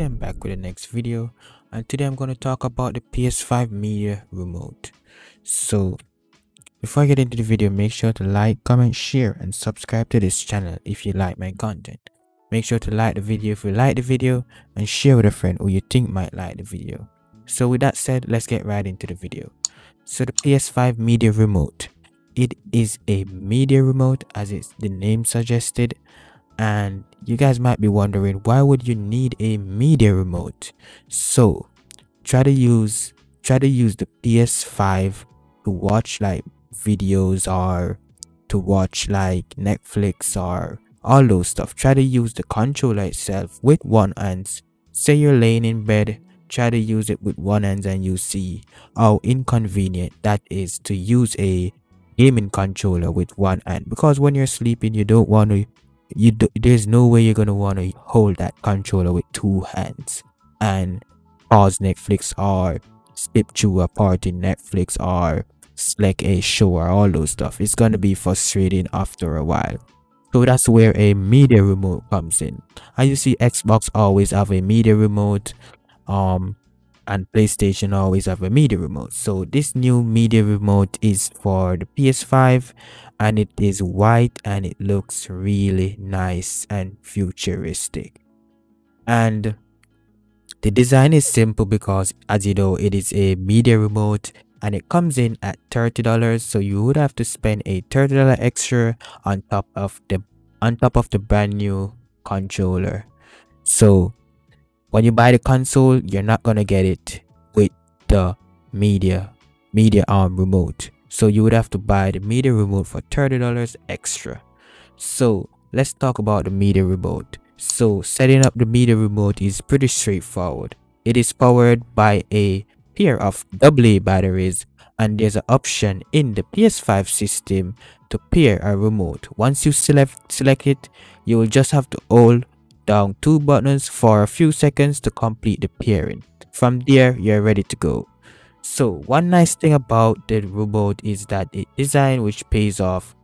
today I'm back with the next video and today I'm going to talk about the PS5 media remote. So before I get into the video make sure to like, comment, share and subscribe to this channel if you like my content. Make sure to like the video if you like the video and share with a friend who you think might like the video. So with that said let's get right into the video. So the PS5 media remote. It is a media remote as it's the name suggested and you guys might be wondering why would you need a media remote? So try to use try to use the ps5 to watch like videos or to watch like netflix or all those stuff. Try to use the controller itself with one hand. Say you're laying in bed try to use it with one hand and you see how inconvenient that is to use a gaming controller with one hand. Because when you're sleeping you don't want to you do, there's no way you're gonna want to hold that controller with two hands and pause Netflix or skip through a part in Netflix or select a show or all those stuff. It's gonna be frustrating after a while. So that's where a media remote comes in. As you see, Xbox always have a media remote. Um, and PlayStation always have a media remote. So this new media remote is for the PS5 and it is white and it looks really nice and futuristic. And the design is simple because as you know it is a media remote and it comes in at $30 so you would have to spend a $30 extra on top of the on top of the brand new controller. So when you buy the console you're not gonna get it with the media media arm remote. So you would have to buy the media remote for $30 extra. So let's talk about the media remote. So setting up the media remote is pretty straightforward. It is powered by a pair of AA batteries and there's an option in the PS5 system to pair a remote. Once you select, select it, you will just have to hold down two buttons for a few seconds to complete the pairing. From there, you're ready to go. So one nice thing about the remote is that it design which pays off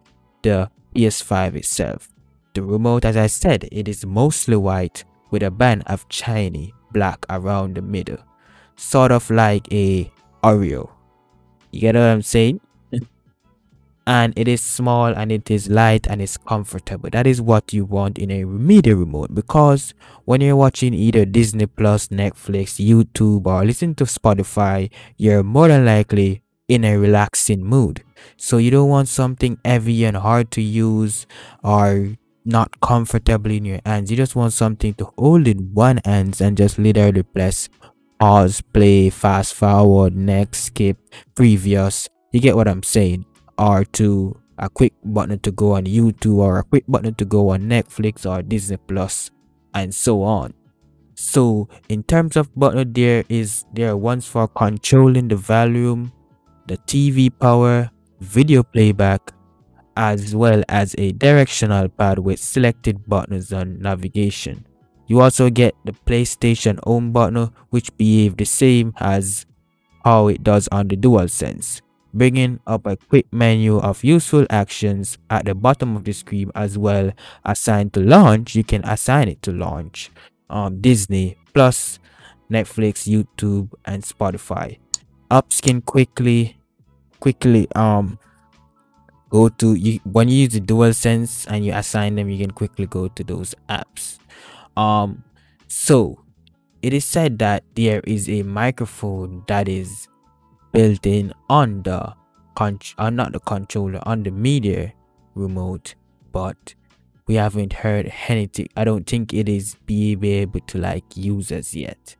the PS5 itself. The remote as I said, it is mostly white with a band of shiny black around the middle. Sort of like a Oreo. You get what I'm saying? And it is small and it is light and it's comfortable. That is what you want in a media remote because when you're watching either disney plus netflix youtube or listening to spotify you're more than likely in a relaxing mood. So you don't want something heavy and hard to use or not comfortable in your hands. You just want something to hold in one hand and just literally press pause play fast forward next skip previous. You get what i'm saying or to a quick button to go on YouTube or a quick button to go on Netflix or Disney Plus and so on. So in terms of button there is there are ones for controlling the volume, the TV power, video playback, as well as a directional pad with selected buttons on navigation. You also get the PlayStation home button which behave the same as how it does on the DualSense bringing up a quick menu of useful actions at the bottom of the screen as well assigned to launch you can assign it to launch. Um, disney plus netflix youtube and spotify. Apps can quickly quickly um go to you when you use the dual sense and you assign them you can quickly go to those apps. Um so it is said that there is a microphone that is built in on the con uh, not the controller on the media remote but we haven't heard anything. I don't think it is be able to like use as yet.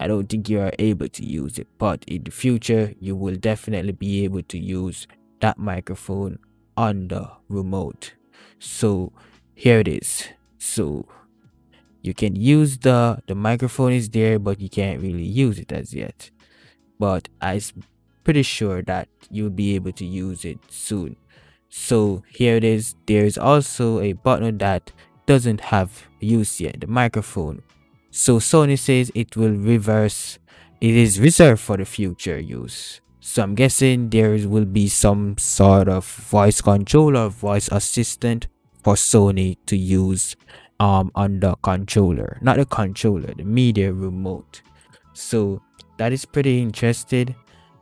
I don't think you are able to use it but in the future you will definitely be able to use that microphone on the remote. So here it is. So you can use the the microphone is there but you can't really use it as yet but I'm pretty sure that you'll be able to use it soon. So here it is. There's also a button that doesn't have use yet, the microphone. So Sony says it will reverse, it is reserved for the future use. So I'm guessing there will be some sort of voice control or voice assistant for Sony to use um on the controller not the controller the media remote so that is pretty interesting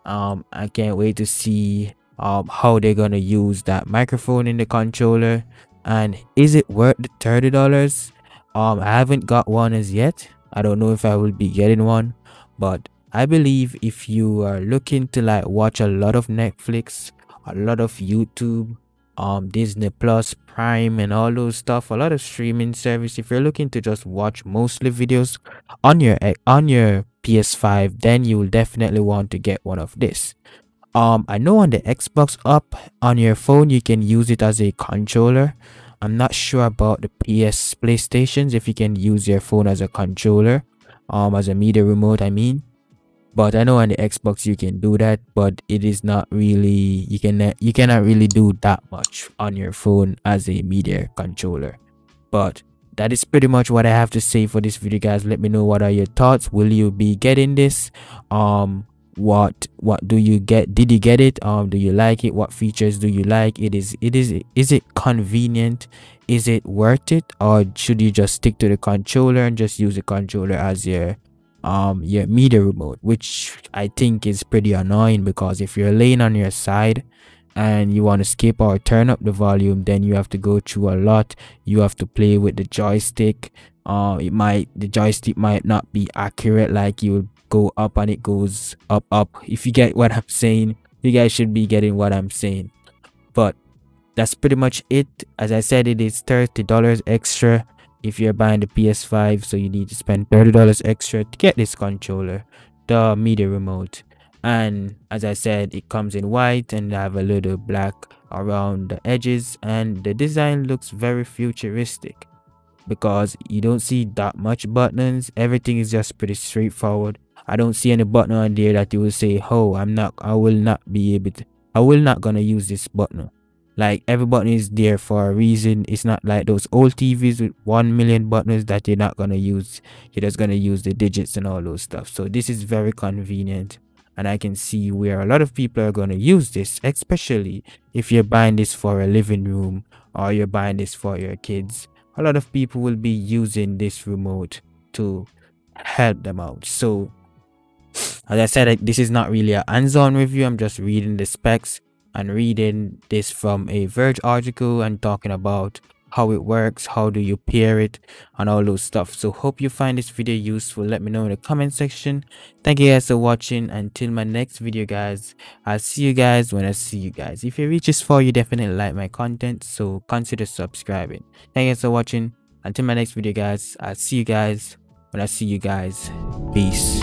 um i can't wait to see um how they're gonna use that microphone in the controller. And is it worth the 30 dollars? Um i haven't got one as yet. I don't know if i will be getting one. But i believe if you are looking to like watch a lot of netflix a lot of youtube um disney plus prime and all those stuff a lot of streaming service if you're looking to just watch mostly videos on your on your ps5 then you will definitely want to get one of this. Um i know on the xbox up on your phone you can use it as a controller. I'm not sure about the ps playstations if you can use your phone as a controller. Um as a media remote i mean. But i know on the xbox you can do that but it is not really you can you cannot really do that much on your phone as a media controller. But that is pretty much what i have to say for this video guys. Let me know what are your thoughts. Will you be getting this? Um what what do you get? Did you get it? Um do you like it? What features do you like? It is it is is it convenient? Is it worth it? Or should you just stick to the controller and just use the controller as your um your media remote? Which i think is pretty annoying because if you're laying on your side and you want to skip or turn up the volume then you have to go through a lot. You have to play with the joystick. Uh it might the joystick might not be accurate like you would go up and it goes up up. If you get what i'm saying you guys should be getting what i'm saying. But that's pretty much it. As i said it is 30 dollars extra if you're buying the PS5 so you need to spend $30 extra to get this controller the media remote and as I said it comes in white and I have a little black around the edges. And the design looks very futuristic because you don't see that much buttons. Everything is just pretty straightforward. I don't see any button on there that you will say oh I'm not I will not be able to I will not gonna use this button. Like every button is there for a reason. It's not like those old tvs with 1 million buttons that you're not gonna use. You're just gonna use the digits and all those stuff. So this is very convenient and i can see where a lot of people are going to use this especially if you're buying this for a living room or you're buying this for your kids. A lot of people will be using this remote to help them out. So as i said this is not really a hands-on review. I'm just reading the specs and reading this from a Verge article and talking about how it works, how do you pair it, and all those stuff. So hope you find this video useful. Let me know in the comment section. Thank you guys for watching. Until my next video, guys, I'll see you guys when I see you guys. If you reach this far, you definitely like my content, so consider subscribing. Thank you guys for watching. Until my next video, guys, I'll see you guys when I see you guys. Peace.